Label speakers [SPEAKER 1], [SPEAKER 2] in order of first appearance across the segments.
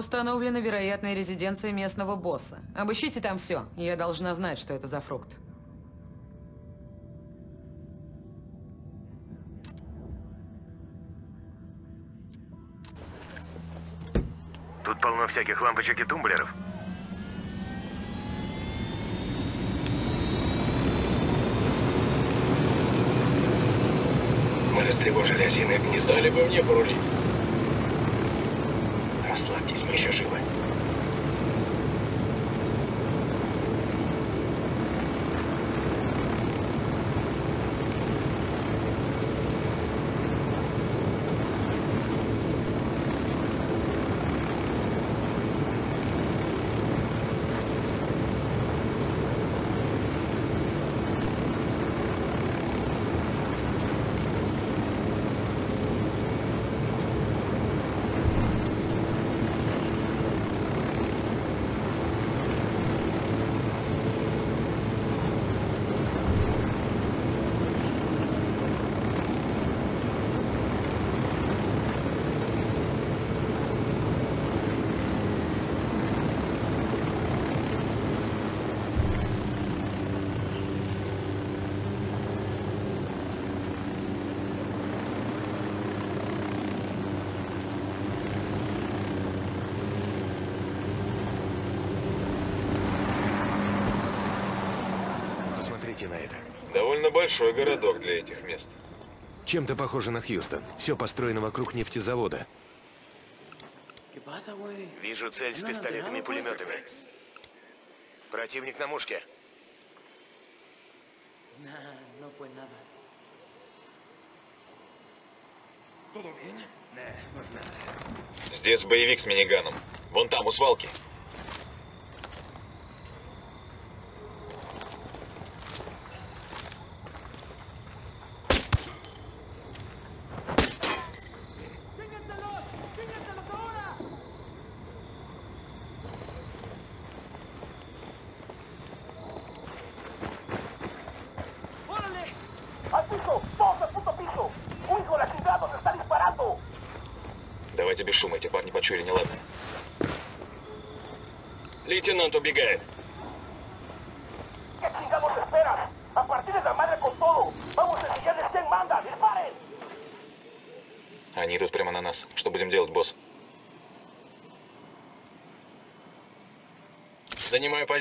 [SPEAKER 1] Установлена вероятная резиденция местного босса. Обыщите там все. Я должна знать, что это за фрукт.
[SPEAKER 2] Тут полно всяких лампочек и тумблеров.
[SPEAKER 3] Мы растревожили осиное гнездо, либо мне порулить. Расслабьтесь, мы еще живы.
[SPEAKER 2] Посмотрите на это.
[SPEAKER 3] Довольно большой городок для этих мест.
[SPEAKER 2] Чем-то похоже на Хьюстон. Все построено вокруг нефтезавода. Вижу цель с пистолетами и пулеметами. Противник на мушке.
[SPEAKER 3] Здесь боевик с миниганом. Вон там, у свалки.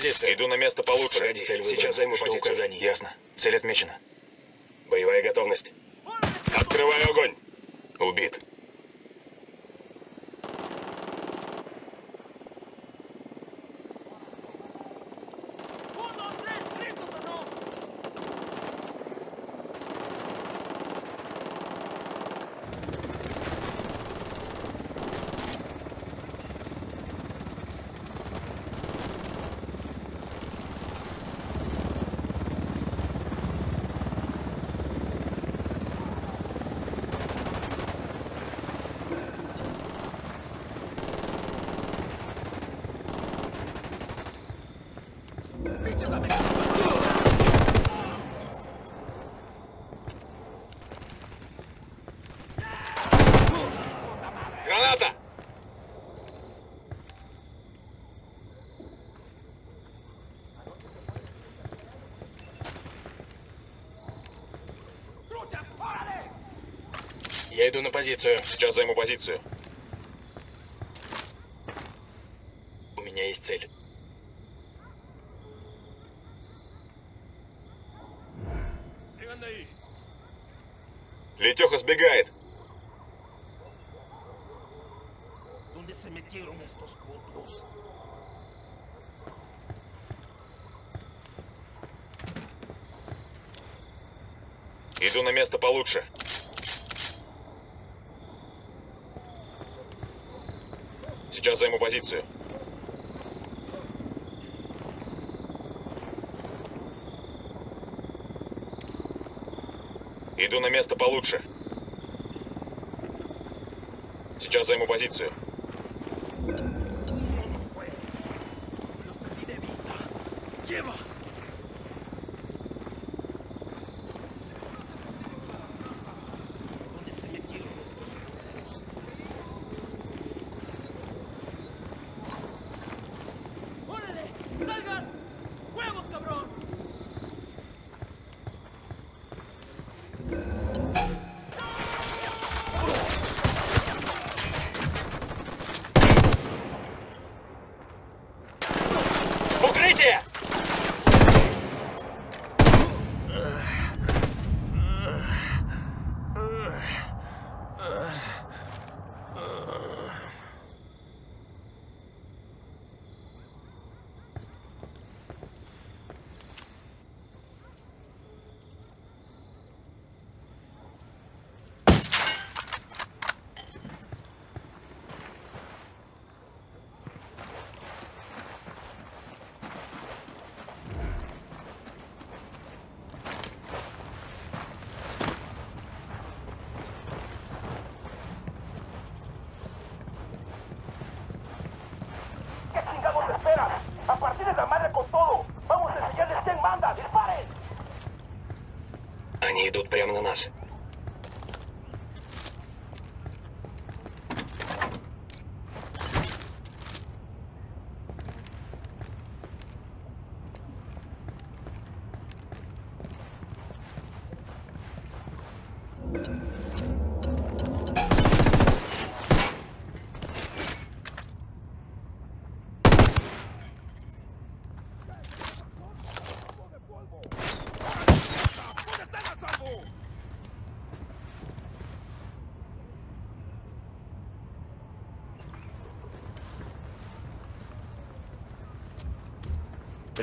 [SPEAKER 3] Позицию. Иду на место получше.
[SPEAKER 4] Погоди,
[SPEAKER 3] Цель
[SPEAKER 4] сейчас займу
[SPEAKER 3] Жду
[SPEAKER 4] позицию.
[SPEAKER 3] указаний. Ясно. Цель отмечена. Я иду на позицию. Сейчас займу позицию. У меня есть цель. Летеха сбегает. Иду на место получше. Сейчас займу позицию. Иду на место получше. Сейчас займу позицию.
[SPEAKER 4] ¿Dónde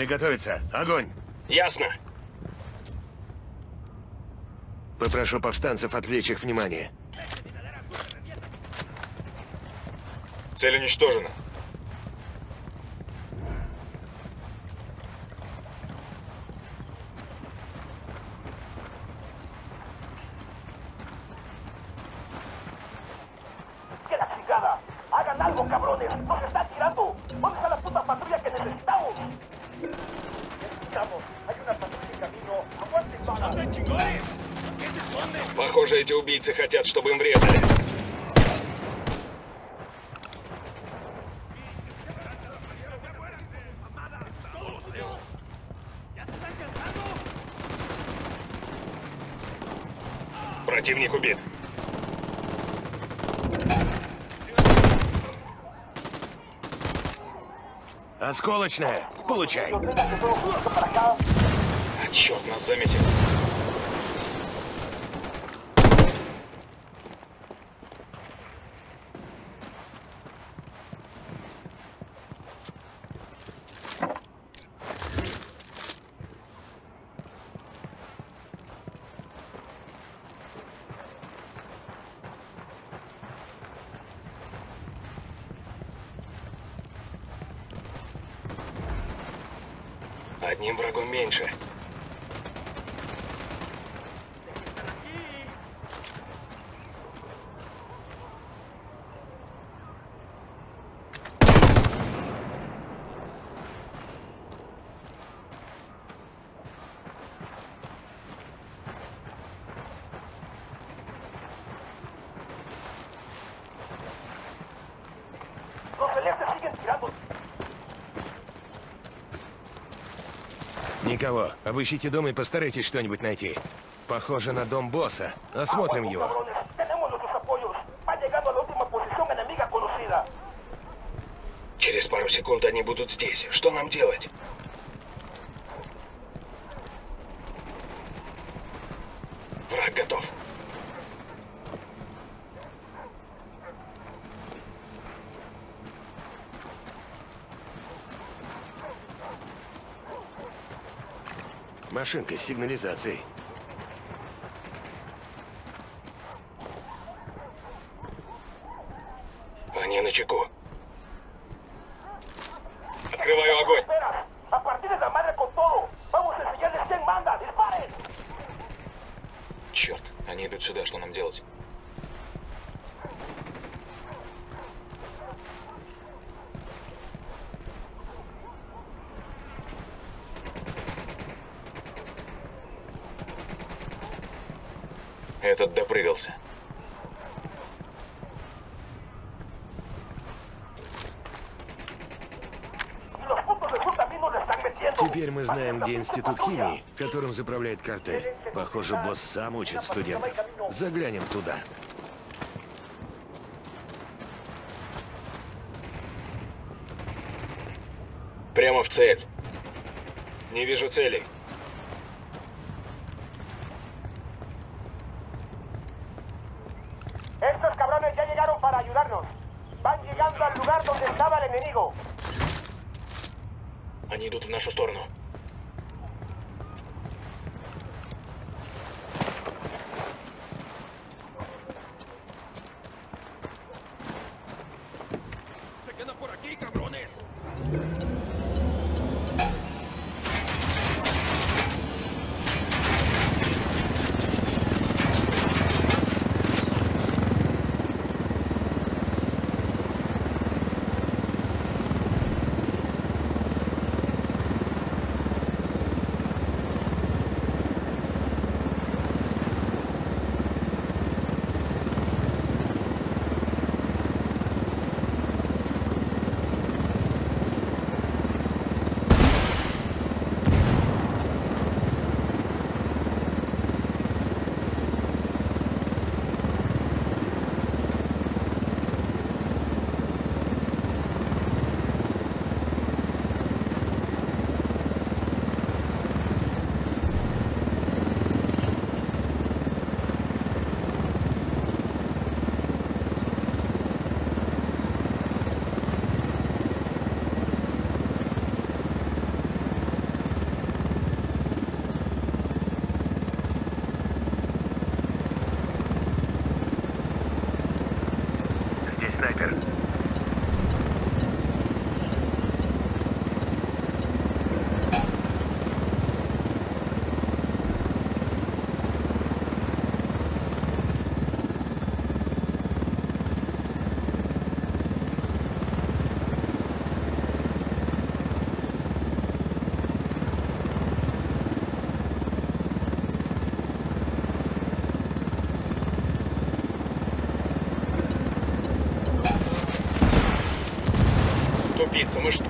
[SPEAKER 2] Приготовиться. Огонь!
[SPEAKER 4] Ясно.
[SPEAKER 2] Попрошу повстанцев отвлечь их внимание.
[SPEAKER 3] Цель уничтожена.
[SPEAKER 2] Осколочная! Получай!
[SPEAKER 3] А, черт, нас заметили.
[SPEAKER 4] Одним врагом меньше.
[SPEAKER 2] Никого. Обыщите дом и постарайтесь что-нибудь найти. Похоже на дом босса. Осмотрим его.
[SPEAKER 4] Через пару секунд они будут здесь. Что нам делать? Враг готов.
[SPEAKER 2] Машинка с сигнализацией.
[SPEAKER 4] Они на чеку. Открываю огонь.
[SPEAKER 3] Черт, они идут сюда, что нам делать?
[SPEAKER 2] Где институт химии, которым заправляет картель. Похоже, босс сам учит студентов. Заглянем туда.
[SPEAKER 3] Прямо в цель. Не вижу целей.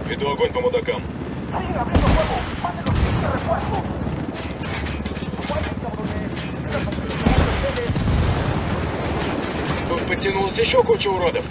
[SPEAKER 3] Веду огонь по мудакам.
[SPEAKER 4] Тут подтянулась еще куча уродов.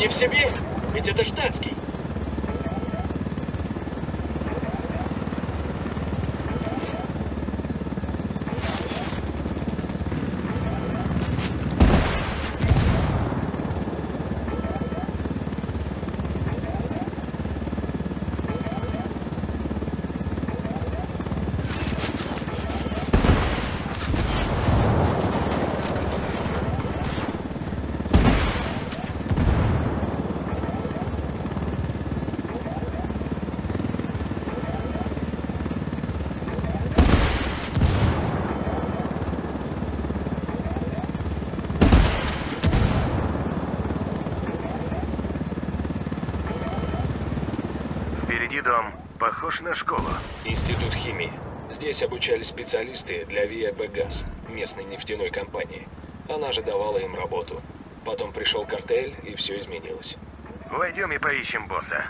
[SPEAKER 4] Не в себе? Ведь это штатский.
[SPEAKER 3] Маленький дом. Похож на школу.
[SPEAKER 4] Институт химии. Здесь обучались специалисты для Виа Бегас, местной нефтяной компании. Она же давала им работу. Потом пришел картель, и все изменилось.
[SPEAKER 3] Войдем и поищем босса.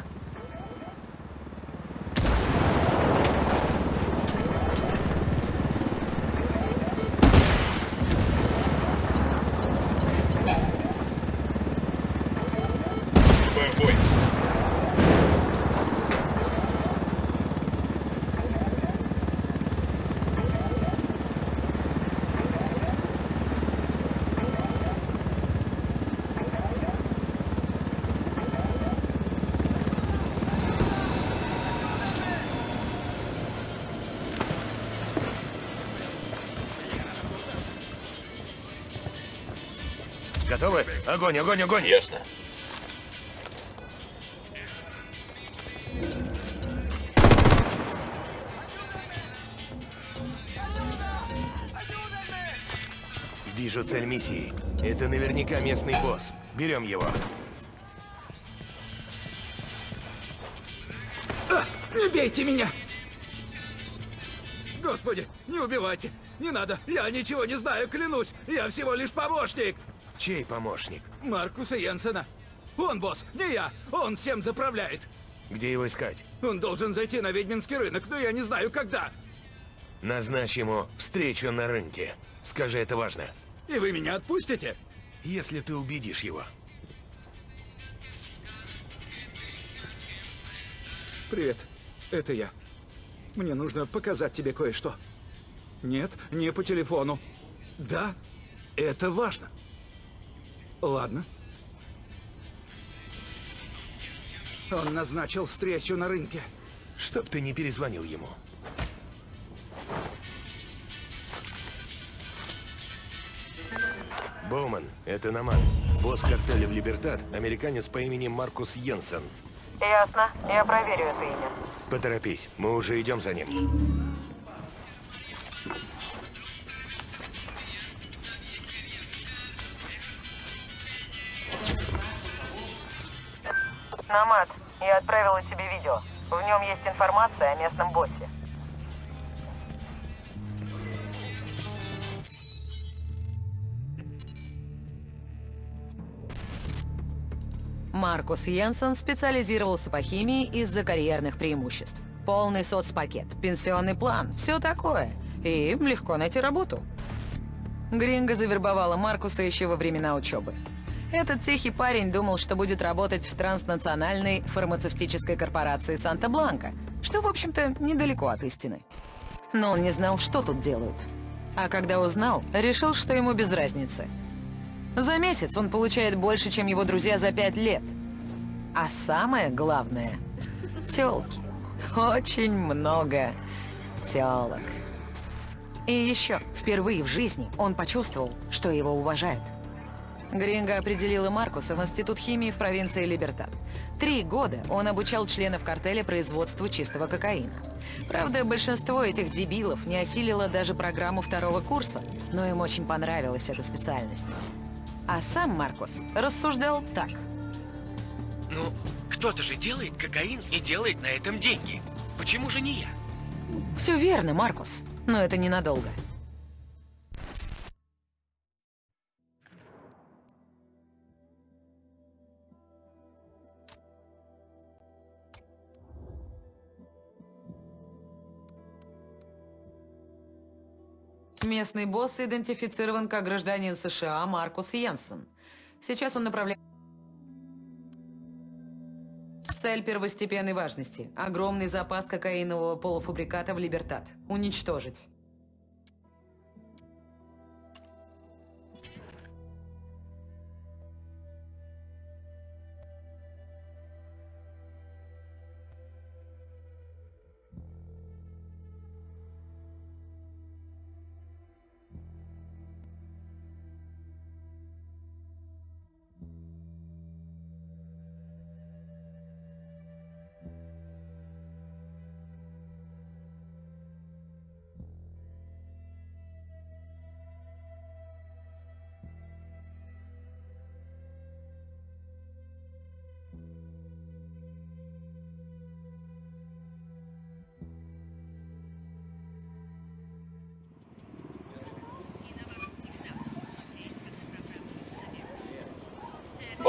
[SPEAKER 2] Огонь, огонь, огонь!
[SPEAKER 5] Ясно.
[SPEAKER 2] Вижу цель миссии. Это наверняка местный босс. Берем его.
[SPEAKER 6] Не бейте меня! Господи, не убивайте! Не надо! Я ничего не знаю, клянусь! Я всего лишь помощник!
[SPEAKER 2] Чей помощник?
[SPEAKER 6] Маркуса Йенсена. Он босс, не я! Он всем заправляет!
[SPEAKER 2] Где его искать?
[SPEAKER 6] Он должен зайти на ведьминский рынок, но я не знаю, когда!
[SPEAKER 2] Назначь ему встречу на рынке. Скажи, это важно.
[SPEAKER 6] И вы меня отпустите?
[SPEAKER 2] Если ты убедишь его.
[SPEAKER 6] Привет, это я. Мне нужно показать тебе кое-что. Нет, не по телефону. Да, это важно. Ладно. Он назначил встречу на рынке.
[SPEAKER 2] Чтоб ты не перезвонил ему. Боуман, это Наман. Босс картеля в Либертат, американец по имени Маркус Йенсен.
[SPEAKER 1] Ясно. Я проверю это имя.
[SPEAKER 2] Поторопись, мы уже идем за ним.
[SPEAKER 1] Намат, я отправила тебе видео. В нем есть информация о местном боссе. Маркус Йенсен специализировался по химии из-за карьерных преимуществ. Полный соцпакет, пенсионный план, все такое. И легко найти работу. Гринго завербовала Маркуса еще во времена учебы. Этот тихий парень думал, что будет работать в транснациональной фармацевтической корпорации Санта-Бланка, что, в общем-то, недалеко от истины. Но он не знал, что тут делают. А когда узнал, решил, что ему без разницы. За месяц он получает больше, чем его друзья за пять лет. А самое главное — тёлки. Очень много тёлок. И еще, впервые в жизни он почувствовал, что его уважают. Гринго определила Маркуса в Институт химии в провинции Либертат. Три года он обучал членов картеля производству чистого кокаина. Правда, большинство этих дебилов не осилило даже программу второго курса, но им очень понравилась эта специальность. А сам Маркус рассуждал так.
[SPEAKER 7] Ну, кто-то же делает кокаин и делает на этом деньги. Почему же не я?
[SPEAKER 1] Все верно, Маркус, но это ненадолго. Местный босс идентифицирован как гражданин США Маркус Йенсен. Сейчас он направляет... Цель первостепенной важности. Огромный запас кокаинового полуфабриката в Либертат. Уничтожить.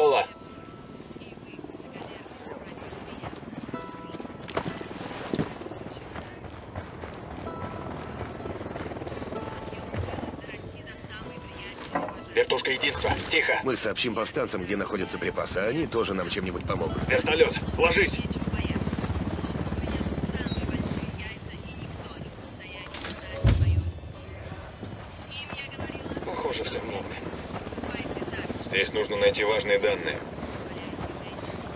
[SPEAKER 4] Ола. Вертушка единства. Тихо.
[SPEAKER 2] Мы сообщим повстанцам, где находятся припасы, а они тоже нам чем-нибудь помогут.
[SPEAKER 4] Вертолет. Ложись.
[SPEAKER 3] Здесь нужно найти важные данные.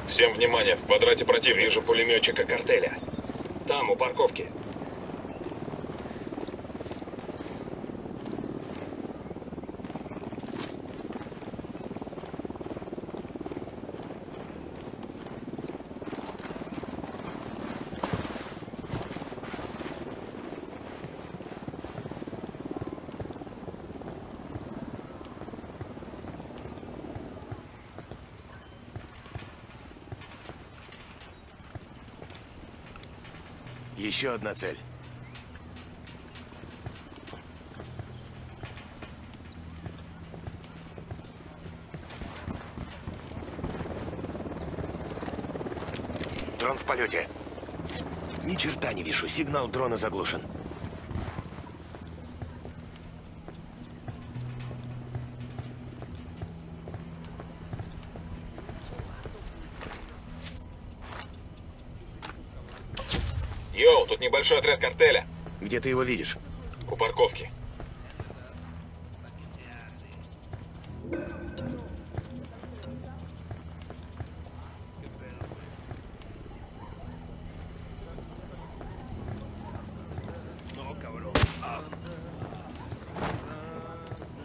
[SPEAKER 3] Всем внимание, в квадрате противник.
[SPEAKER 4] Вижу пулеметчика картеля. Там, у парковки.
[SPEAKER 2] Еще одна цель. Дрон в полете. Ни черта не вижу, сигнал дрона заглушен.
[SPEAKER 3] Небольшой отряд картеля.
[SPEAKER 2] Где ты его видишь?
[SPEAKER 3] У парковки.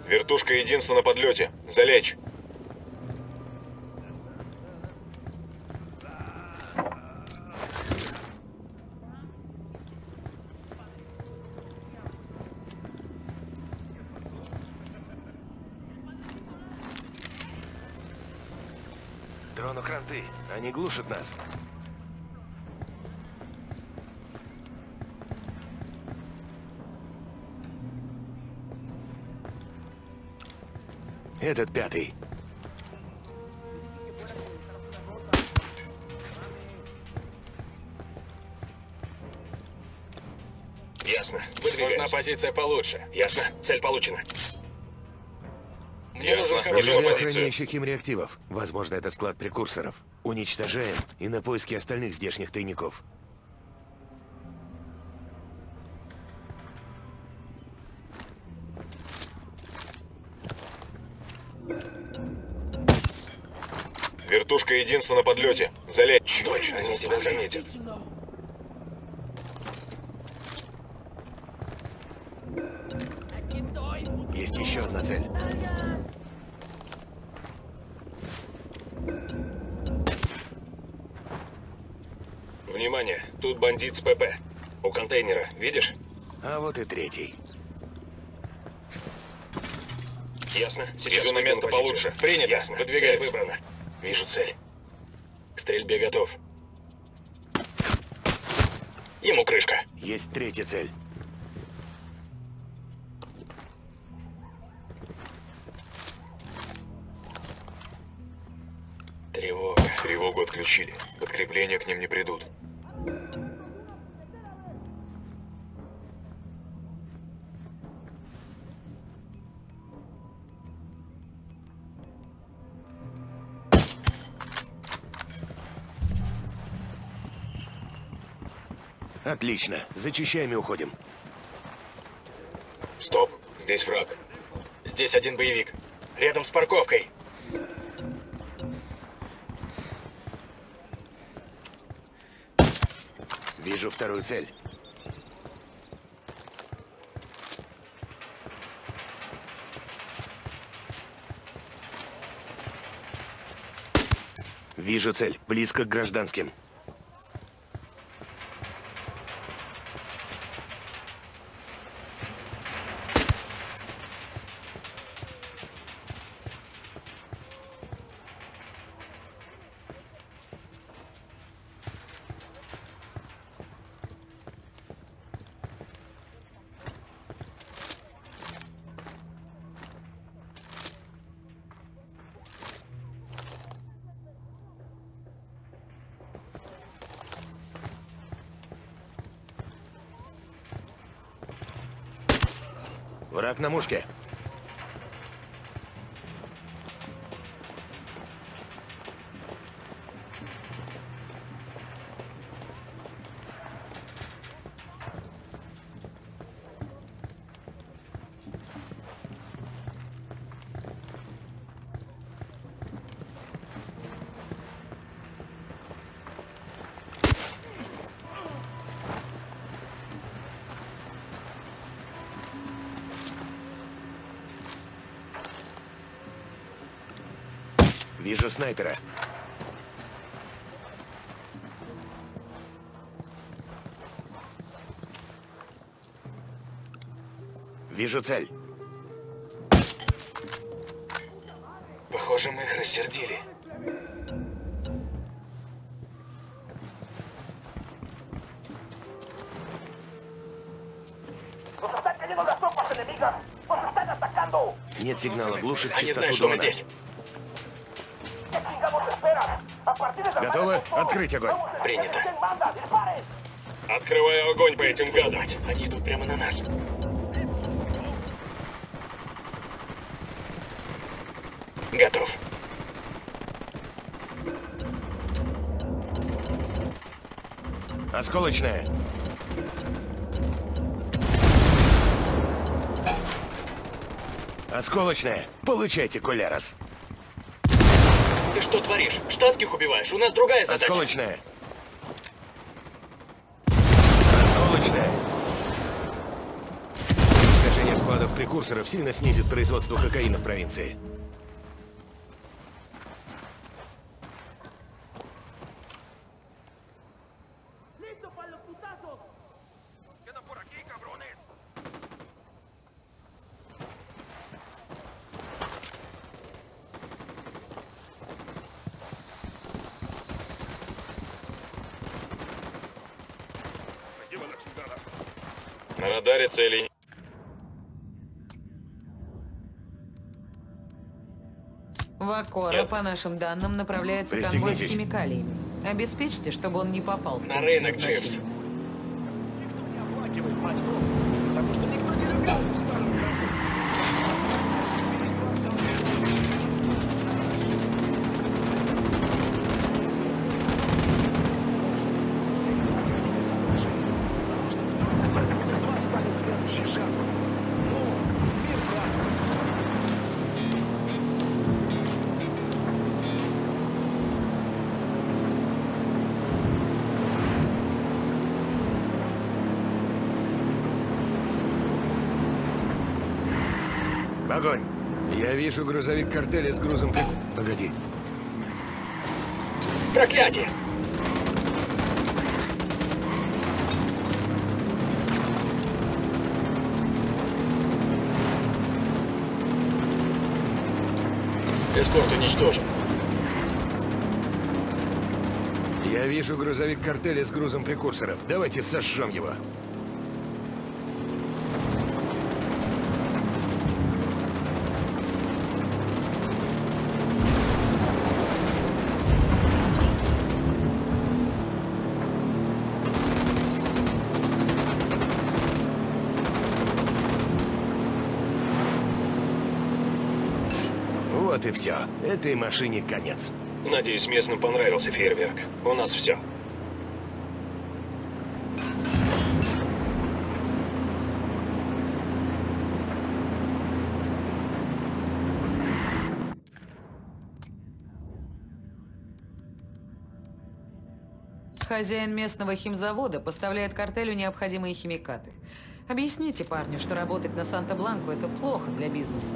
[SPEAKER 3] Вертушка единство на подлете. Залечь.
[SPEAKER 2] Они глушат нас. Этот пятый.
[SPEAKER 4] Ясно. Нужна позиция получше. Ясно. Цель получена. Мне
[SPEAKER 3] Держи
[SPEAKER 2] Ожидаю
[SPEAKER 3] позицию.
[SPEAKER 2] хранилище химреактивов. Возможно, это склад прекурсоров. Уничтожаем и на поиски остальных здешних тайников.
[SPEAKER 3] Вертушка единство на подлете. Залечь.
[SPEAKER 4] Точно, они тебя заметят.
[SPEAKER 2] Есть еще одна цель.
[SPEAKER 4] Внимание, тут бандит с ПП. У контейнера, видишь?
[SPEAKER 2] А вот и третий.
[SPEAKER 4] Ясно. Сейчас
[SPEAKER 3] Иду на место
[SPEAKER 4] позицию.
[SPEAKER 3] получше.
[SPEAKER 4] Принято.
[SPEAKER 3] Ясно.
[SPEAKER 4] Выдвигай.
[SPEAKER 3] Цель.
[SPEAKER 4] выбрано. Вижу цель. К стрельбе готов. Ему крышка.
[SPEAKER 2] Есть третья цель.
[SPEAKER 4] Тревога.
[SPEAKER 3] Тревогу отключили. Подкрепления к ним не придут.
[SPEAKER 2] Отлично. Зачищаем и уходим.
[SPEAKER 3] Стоп. Здесь враг.
[SPEAKER 4] Здесь один боевик. Рядом с парковкой.
[SPEAKER 2] Вижу вторую цель. Вижу цель. Близко к гражданским. Враг Вижу снайпера. Вижу цель.
[SPEAKER 4] Похоже, мы их рассердили.
[SPEAKER 2] Нет сигнала, глушит
[SPEAKER 4] Они
[SPEAKER 2] частоту
[SPEAKER 4] знают, что мы здесь.
[SPEAKER 2] Открыть огонь.
[SPEAKER 4] Принято.
[SPEAKER 3] Открываю огонь по этим гадам.
[SPEAKER 4] Они идут прямо на нас. Готов.
[SPEAKER 2] Осколочная. Осколочная. Получайте, Кулерос.
[SPEAKER 4] Что творишь? Штатских убиваешь? У нас другая задача.
[SPEAKER 2] Осколочная. Осколочная. Уничтожение складов прекурсоров сильно снизит производство кокаина в провинции.
[SPEAKER 3] На радаре
[SPEAKER 1] Аккора,
[SPEAKER 3] Нет.
[SPEAKER 1] по нашим данным, направляется конвой с химикалиями. Обеспечьте, чтобы он не попал в
[SPEAKER 4] На рынок. Дживс.
[SPEAKER 8] Грузовик картеля с грузом... Погоди.
[SPEAKER 4] Проклятие! Эскорт уничтожен.
[SPEAKER 8] Я вижу грузовик картеля с грузом прекурсоров.
[SPEAKER 2] Давайте сожжем его. Вот и все. Этой машине конец.
[SPEAKER 4] Надеюсь, местным понравился фейерверк. У нас все.
[SPEAKER 1] Хозяин местного химзавода поставляет картелю необходимые химикаты. Объясните парню, что работать на Санта-Бланку – это плохо для бизнеса.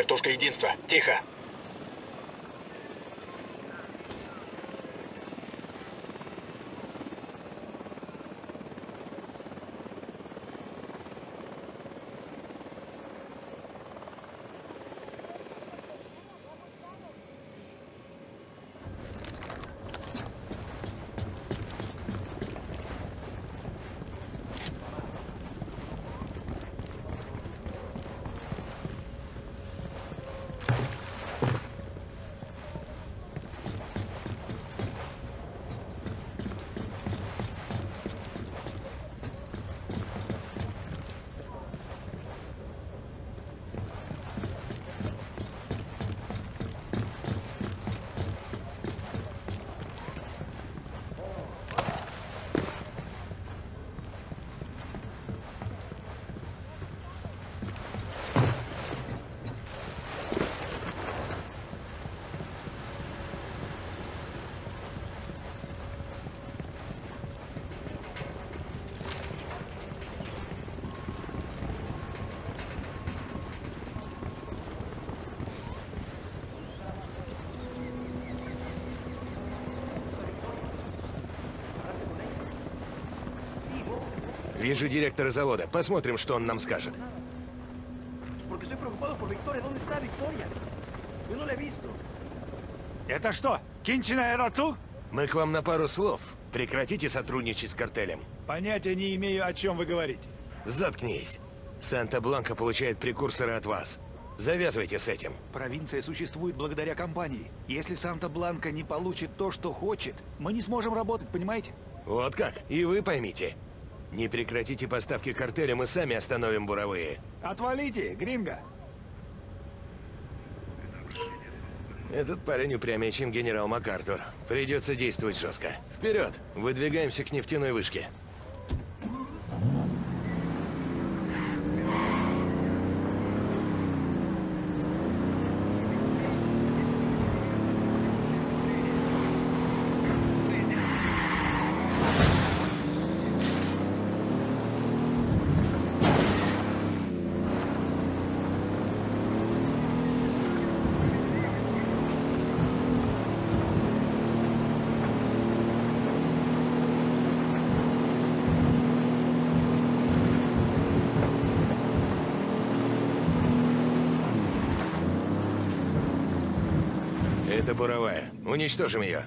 [SPEAKER 4] Вертушка единства. Тихо.
[SPEAKER 2] Вижу директора завода. Посмотрим, что он нам скажет.
[SPEAKER 8] Это что, Кинчина Эроту?
[SPEAKER 2] Мы к вам на пару слов. Прекратите сотрудничать с картелем.
[SPEAKER 8] Понятия не имею, о чем вы говорите.
[SPEAKER 2] Заткнись. Санта-Бланка получает прекурсоры от вас. Завязывайте с этим.
[SPEAKER 8] Провинция существует благодаря компании. Если Санта-Бланка не получит то, что хочет, мы не сможем работать, понимаете?
[SPEAKER 2] Вот как. И вы поймите. Не прекратите поставки картеля, мы сами остановим буровые.
[SPEAKER 8] Отвалите, гринго!
[SPEAKER 2] Этот парень упрямее, чем генерал МакАртур. Придется действовать жестко. Вперед! Выдвигаемся к нефтяной вышке. Это буровая. Уничтожим ее.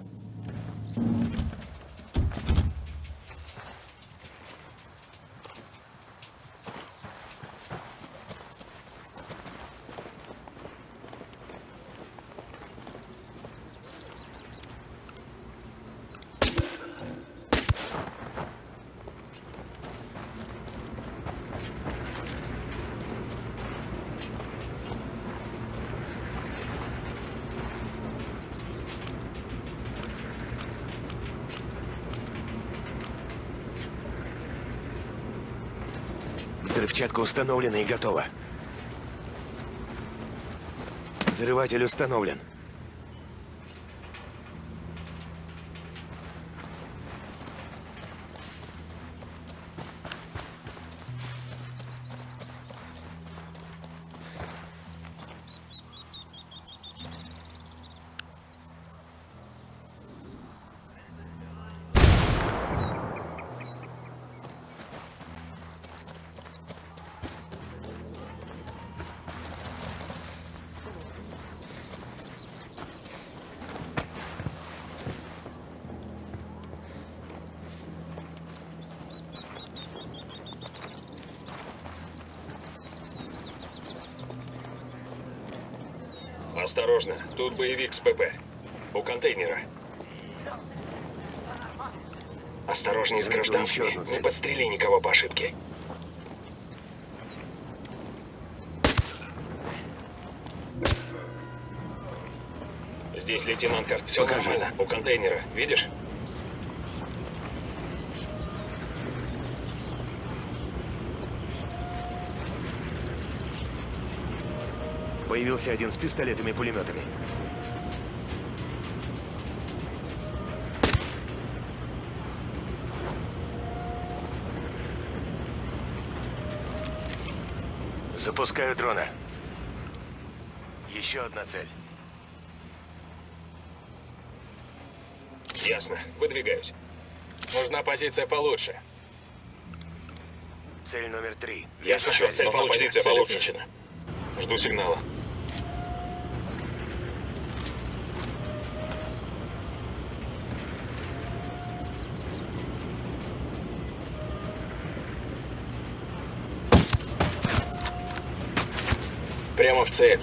[SPEAKER 2] Взрывчатка установлена и готова. Взрыватель установлен.
[SPEAKER 4] Осторожно, тут боевик с ПП. У контейнера. Осторожнее с гражданскими. Не подстрели никого по ошибке. Здесь лейтенант Карт. Все
[SPEAKER 2] Покажи.
[SPEAKER 4] нормально. У контейнера. Видишь?
[SPEAKER 2] Появился один с пистолетами и пулеметами. Запускаю дрона. Еще одна цель.
[SPEAKER 4] Ясно. Выдвигаюсь. Нужна позиция получше.
[SPEAKER 2] Цель номер три.
[SPEAKER 4] Ясно,
[SPEAKER 3] Черт,
[SPEAKER 4] цель
[SPEAKER 3] нужна
[SPEAKER 4] получена.
[SPEAKER 3] позиция
[SPEAKER 4] Цель
[SPEAKER 3] получше. Жду сигнала.
[SPEAKER 4] Прямо в цель.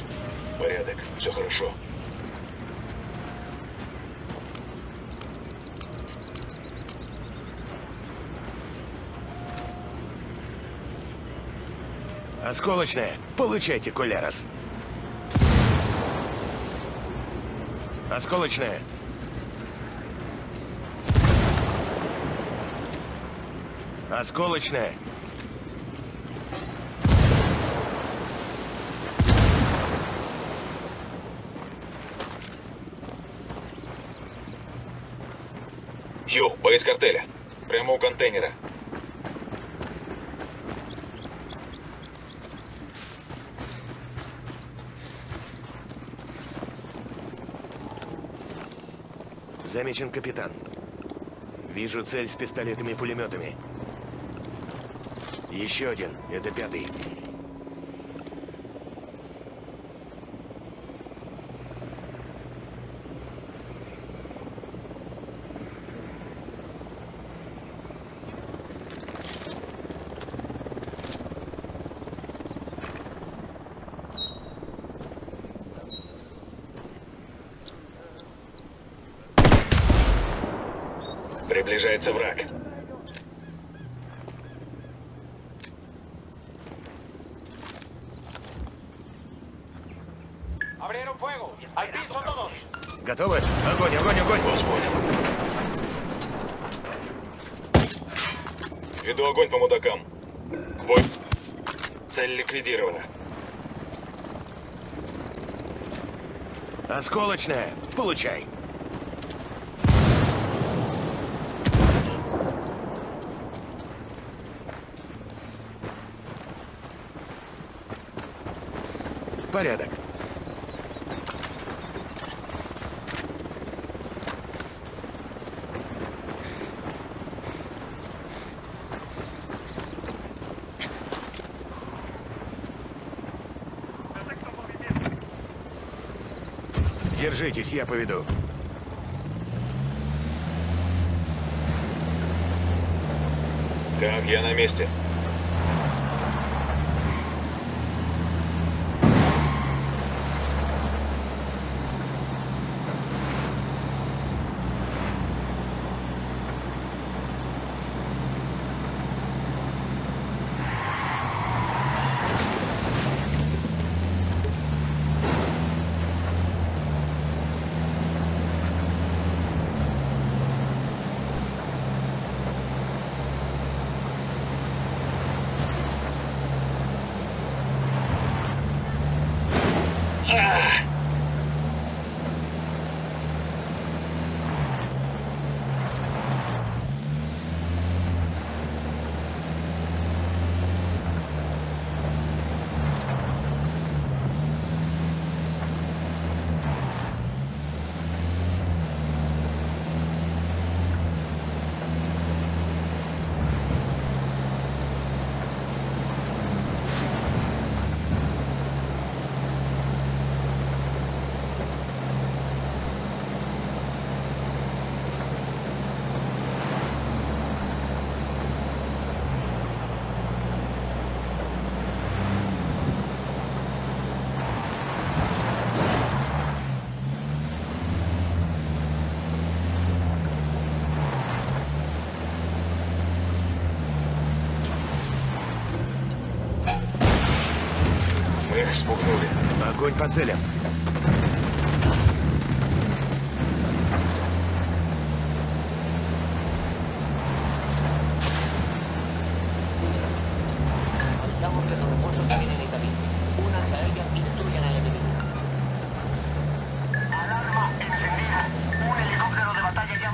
[SPEAKER 4] Порядок. Все хорошо.
[SPEAKER 2] Осколочная. Получайте, Кулярос. Осколочная. Осколочная.
[SPEAKER 3] Ю, боец картеля. Прямо у контейнера.
[SPEAKER 2] Замечен капитан. Вижу цель с пистолетами и пулеметами. Еще один. Это пятый.
[SPEAKER 4] Приближается враг.
[SPEAKER 9] ¡Abrieron fuego! ¡Al piso todos!
[SPEAKER 2] Готовы? Огонь, огонь, огонь!
[SPEAKER 4] Вас понял.
[SPEAKER 3] Веду огонь по мудакам. К бою.
[SPEAKER 4] Цель ликвидирована.
[SPEAKER 2] Осколочная. Получай. Порядок. Держитесь, я поведу.
[SPEAKER 3] Так, я на месте.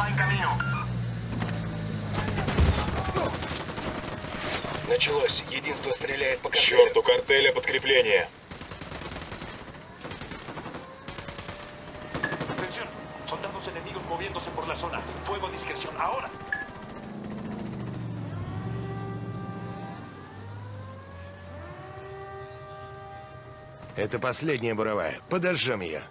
[SPEAKER 9] En camino.
[SPEAKER 4] Началось. Единство стреляет по картелю.
[SPEAKER 3] черту картеля подкрепление.
[SPEAKER 2] Это последняя буровая. Подожжем ее.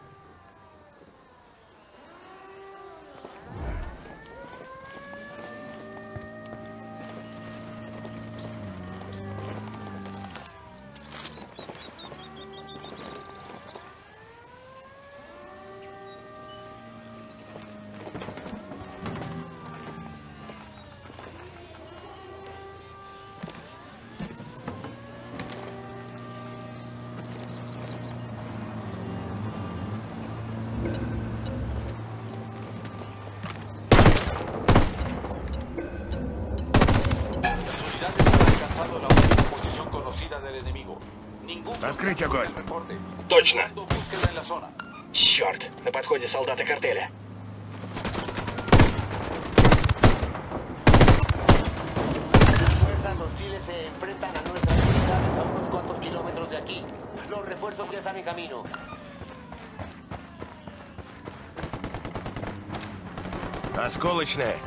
[SPEAKER 2] Осколочная.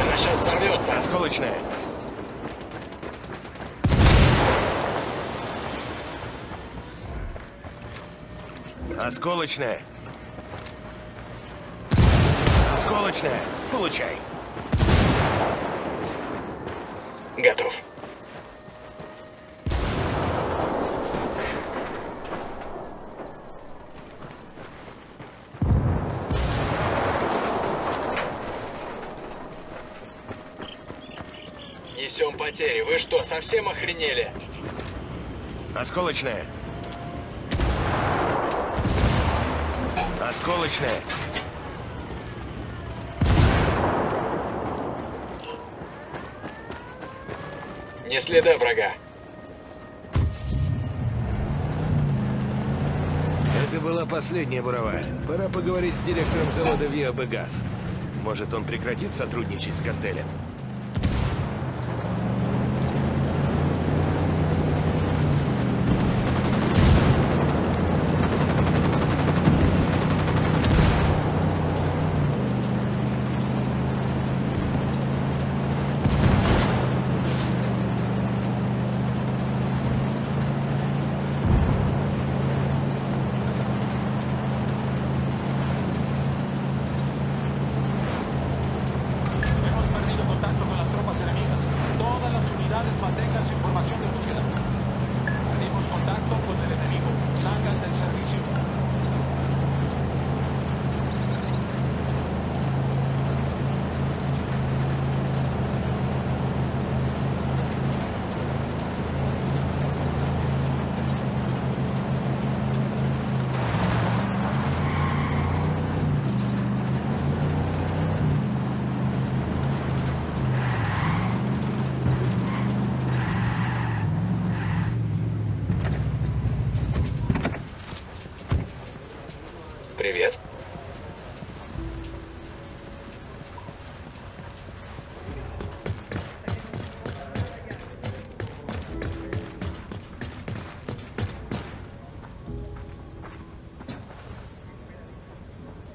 [SPEAKER 4] Она сейчас взорвется.
[SPEAKER 2] Осколочная. Осколочная. Осколочная. Получай.
[SPEAKER 4] Несем потери. Вы что, совсем охренели?
[SPEAKER 2] Осколочная. Осколочная.
[SPEAKER 4] Не следа врага.
[SPEAKER 2] Это была последняя буровая. Пора поговорить с директором завода Виа Бегас. Может, он прекратит сотрудничать с картелем?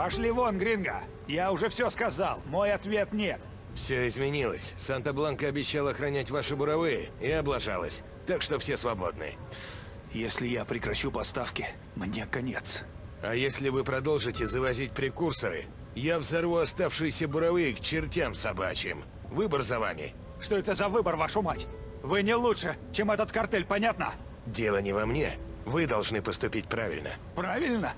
[SPEAKER 8] Пошли вон, Гринго. Я уже все сказал. Мой ответ нет.
[SPEAKER 2] Все изменилось. Санта-Бланка обещал охранять ваши буровые и облажалась. Так что все свободны.
[SPEAKER 8] Если я прекращу поставки, мне конец.
[SPEAKER 2] А если вы продолжите завозить прекурсоры, я взорву оставшиеся буровые к чертям собачьим. Выбор за вами.
[SPEAKER 8] Что это за выбор, вашу мать? Вы не лучше, чем этот картель, понятно?
[SPEAKER 2] Дело не во мне. Вы должны поступить правильно.
[SPEAKER 8] Правильно?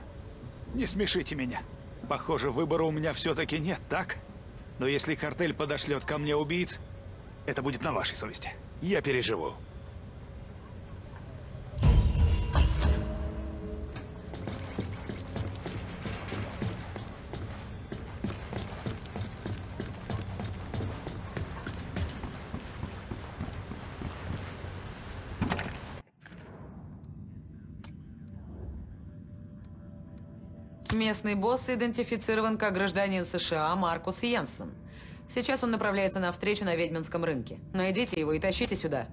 [SPEAKER 8] Не смешите меня. Похоже, выбора у меня все-таки нет, так? Но если картель подошлет ко мне убийц, это будет на вашей совести.
[SPEAKER 2] Я переживу.
[SPEAKER 1] Местный босс идентифицирован как гражданин США Маркус Йенсен. Сейчас он направляется на встречу на Ведьминском рынке. Найдите его и тащите сюда.